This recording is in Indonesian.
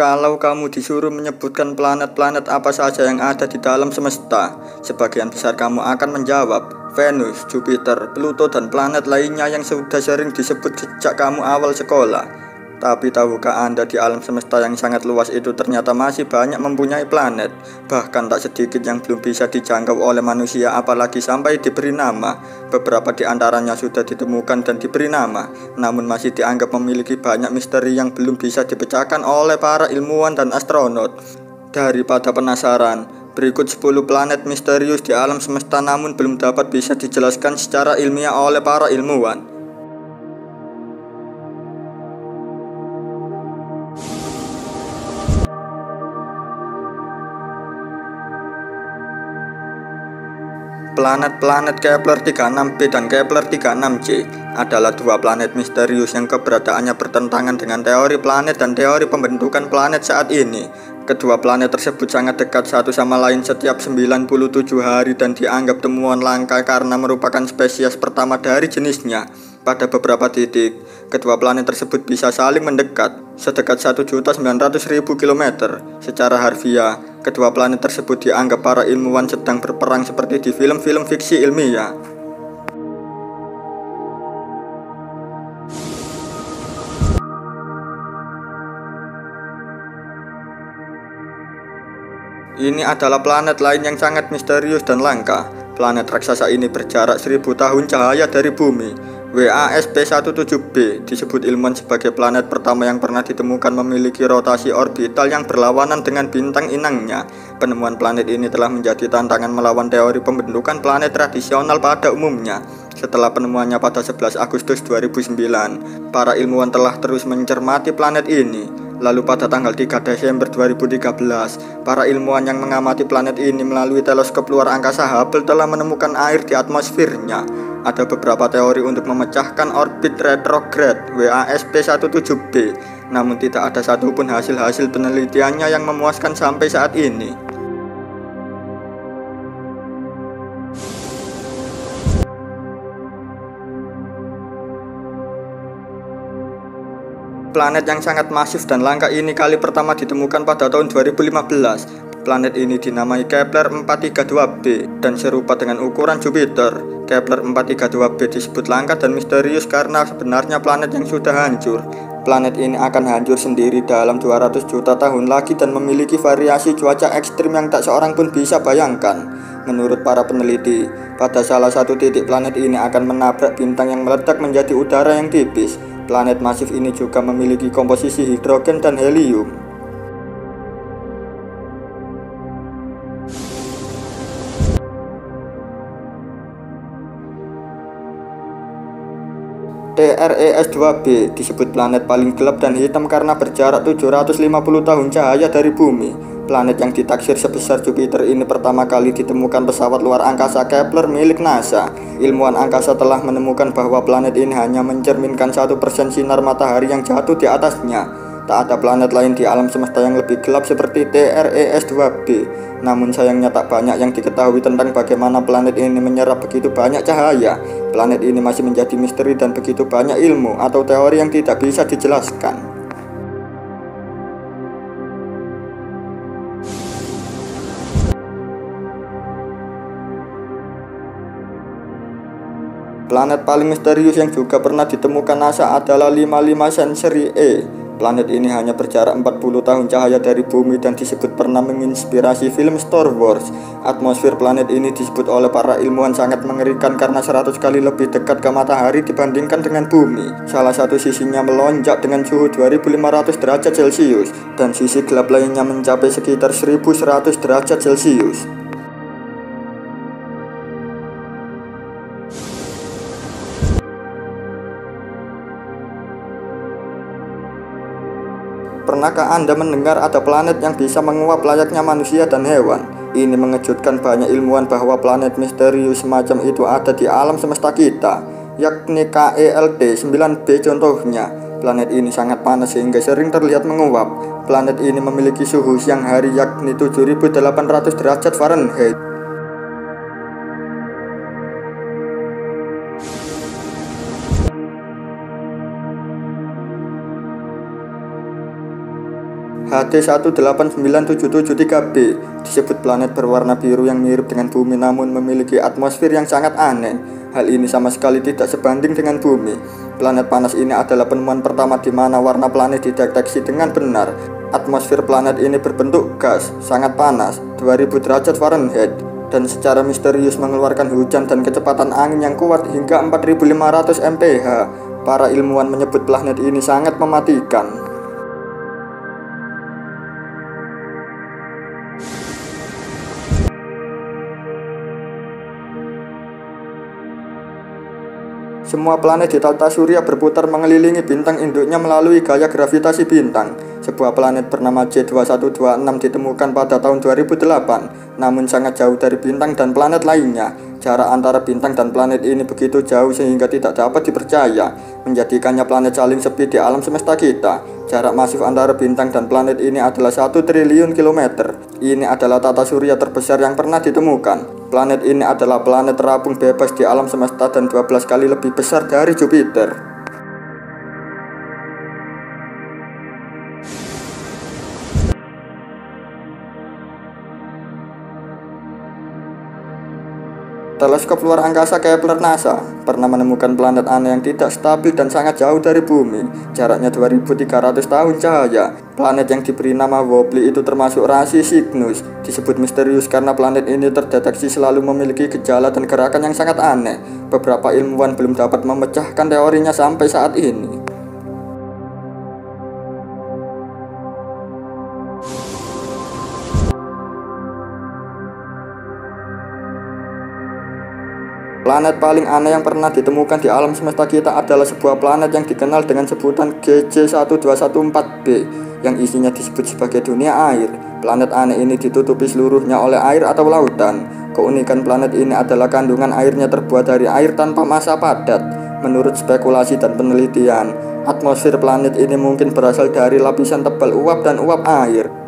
Kalau kamu disuruh menyebutkan planet-planet apa saja yang ada di dalam semesta, sebagian besar kamu akan menjawab Venus, Jupiter, Pluto, dan planet lainnya yang sudah sering disebut sejak kamu awal sekolah. Tapi tahukah Anda di alam semesta yang sangat luas itu ternyata masih banyak mempunyai planet Bahkan tak sedikit yang belum bisa dijangkau oleh manusia apalagi sampai diberi nama. Beberapa di antaranya sudah ditemukan dan diberi nama Namun masih dianggap memiliki banyak misteri yang belum bisa dipecahkan oleh para ilmuwan dan astronot. Daripada penasaran, berikut 10 planet misterius di alam semesta namun belum dapat bisa dijelaskan secara ilmiah oleh para ilmuwan Planet-planet Kepler 36b dan Kepler 36c adalah dua planet misterius yang keberadaannya bertentangan dengan teori planet dan teori pembentukan planet saat ini. Kedua planet tersebut sangat dekat satu sama lain setiap 97 hari dan dianggap temuan langka karena merupakan spesies pertama dari jenisnya. Pada beberapa titik, kedua planet tersebut bisa saling mendekat sedekat 1.900.000 km. Secara harfiah, Kedua planet tersebut dianggap para ilmuwan sedang berperang seperti di film-film fiksi ilmiah. Ini adalah planet lain yang sangat misterius dan langka. Planet raksasa ini berjarak 1000 tahun cahaya dari bumi WASP-17b disebut ilmuwan sebagai planet pertama yang pernah ditemukan memiliki rotasi orbital yang berlawanan dengan bintang inangnya. Penemuan planet ini telah menjadi tantangan melawan teori pembentukan planet tradisional pada umumnya. Setelah penemuannya pada 11 Agustus 2009, para ilmuwan telah terus mencermati planet ini. Lalu pada tanggal 3 Desember 2013, para ilmuwan yang mengamati planet ini melalui teleskop luar angkasa Hubble telah menemukan air di atmosfernya. Ada beberapa teori untuk memecahkan orbit retrograde WASP-17b, namun tidak ada satupun hasil-hasil penelitiannya yang memuaskan sampai saat ini. Planet yang sangat masif dan langka ini kali pertama ditemukan pada tahun 2015 Planet ini dinamai Kepler 432b dan serupa dengan ukuran Jupiter. Kepler 432b disebut langka dan misterius karena sebenarnya planet yang sudah hancur. Planet ini akan hancur sendiri dalam 200 juta tahun lagi dan memiliki variasi cuaca ekstrim yang tak seorang pun bisa bayangkan. Menurut para peneliti, pada salah satu titik planet ini akan menabrak bintang yang meledak menjadi udara yang tipis. Planet masif ini juga memiliki komposisi hidrogen dan helium. TRES-2b disebut planet paling gelap dan hitam karena berjarak 750 tahun cahaya dari bumi. Planet yang ditaksir sebesar Jupiter ini pertama kali ditemukan pesawat luar angkasa Kepler milik NASA. Ilmuwan angkasa telah menemukan bahwa planet ini hanya mencerminkan satu persen sinar matahari yang jatuh di atasnya. Tak ada planet lain di alam semesta yang lebih gelap seperti TRES-2b. Namun sayangnya tak banyak yang diketahui tentang bagaimana planet ini menyerap begitu banyak cahaya. Planet ini masih menjadi misteri dan begitu banyak ilmu atau teori yang tidak bisa dijelaskan. Planet paling misterius yang juga pernah ditemukan NASA adalah 55 Centauri E Planet ini hanya berjarak 40 tahun cahaya dari bumi dan disebut pernah menginspirasi film Star Wars. Atmosfer planet ini disebut oleh para ilmuwan sangat mengerikan karena 100 kali lebih dekat ke matahari dibandingkan dengan bumi. Salah satu sisinya melonjak dengan suhu 2500 derajat Celcius dan sisi gelap lainnya mencapai sekitar 1100 derajat Celcius. Pernahkah Anda mendengar ada planet yang bisa menguap layaknya manusia dan hewan? Ini mengejutkan banyak ilmuwan bahwa planet misterius semacam itu ada di alam semesta kita, yakni KELT 9b contohnya. Planet ini sangat panas sehingga sering terlihat menguap. Planet ini memiliki suhu siang hari yakni 7800 derajat Fahrenheit HD 189773b disebut planet berwarna biru yang mirip dengan bumi namun memiliki atmosfer yang sangat aneh. Hal ini sama sekali tidak sebanding dengan bumi. Planet panas ini adalah penemuan pertama di mana warna planet dideteksi dengan benar. Atmosfer planet ini berbentuk gas, sangat panas, 2000 derajat Fahrenheit, dan secara misterius mengeluarkan hujan dan kecepatan angin yang kuat hingga 4500 mph. Para ilmuwan menyebut planet ini sangat mematikan. Semua planet di tata surya berputar mengelilingi bintang induknya melalui gaya gravitasi bintang. Sebuah planet bernama J2126 ditemukan pada tahun 2008, namun sangat jauh dari bintang dan planet lainnya. Jarak antara bintang dan planet ini begitu jauh sehingga tidak dapat dipercaya, menjadikannya planet saling sepi di alam semesta kita. Jarak masif antara bintang dan planet ini adalah 1 triliun kilometer. Ini adalah tata surya terbesar yang pernah ditemukan. Planet ini adalah planet terapung bebas di alam semesta dan 12 kali lebih besar dari Jupiter. Teleskop luar angkasa Kepler NASA pernah menemukan planet aneh yang tidak stabil dan sangat jauh dari bumi, jaraknya 2300 tahun cahaya. Planet yang diberi nama Wobbly itu termasuk rasi Cygnus, disebut misterius karena planet ini terdeteksi selalu memiliki gejala dan gerakan yang sangat aneh. Beberapa ilmuwan belum dapat memecahkan teorinya sampai saat ini. Planet paling aneh yang pernah ditemukan di alam semesta kita adalah sebuah planet yang dikenal dengan sebutan GJ1214b yang isinya disebut sebagai dunia air. Planet aneh ini ditutupi seluruhnya oleh air atau lautan. Keunikan planet ini adalah kandungan airnya terbuat dari air tanpa massa padat. Menurut spekulasi dan penelitian, atmosfer planet ini mungkin berasal dari lapisan tebal uap dan uap air.